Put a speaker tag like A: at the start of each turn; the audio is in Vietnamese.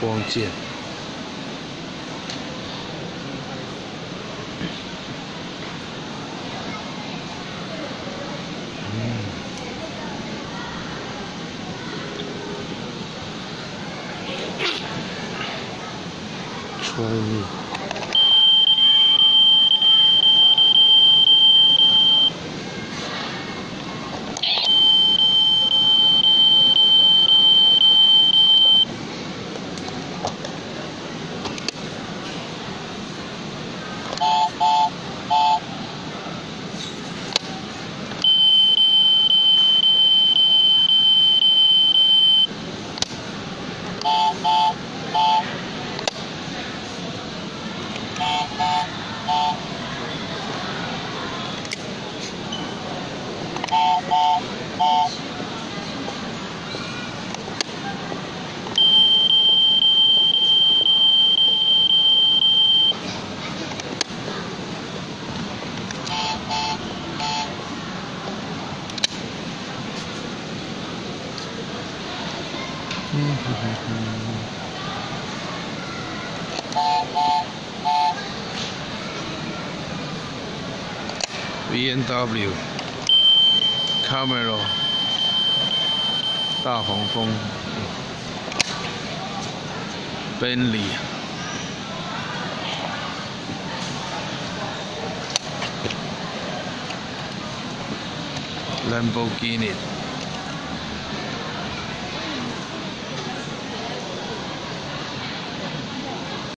A: 光剑。穿越。BMW Camaro Bentley, 大黄蜂宾利兰博基尼。